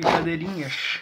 Brincadeirinhas.